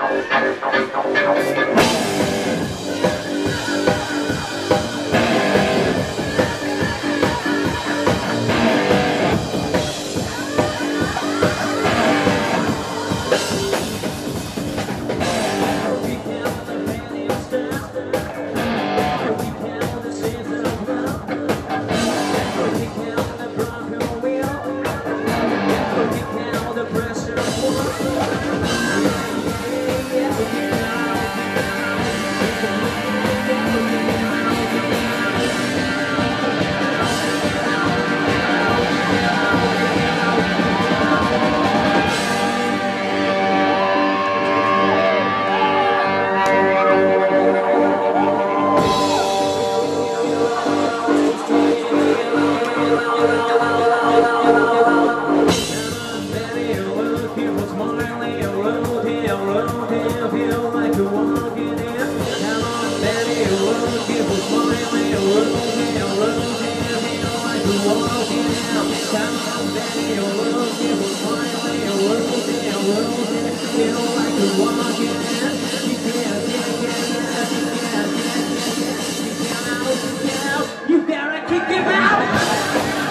We'll be right back. road downhill like walking. Come on, baby, You can't, you can't, you you